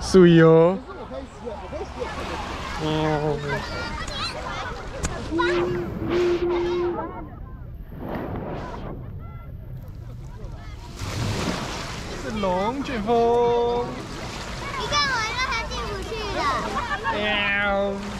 水哦。是龙卷风。你看我让它进不去的。喵。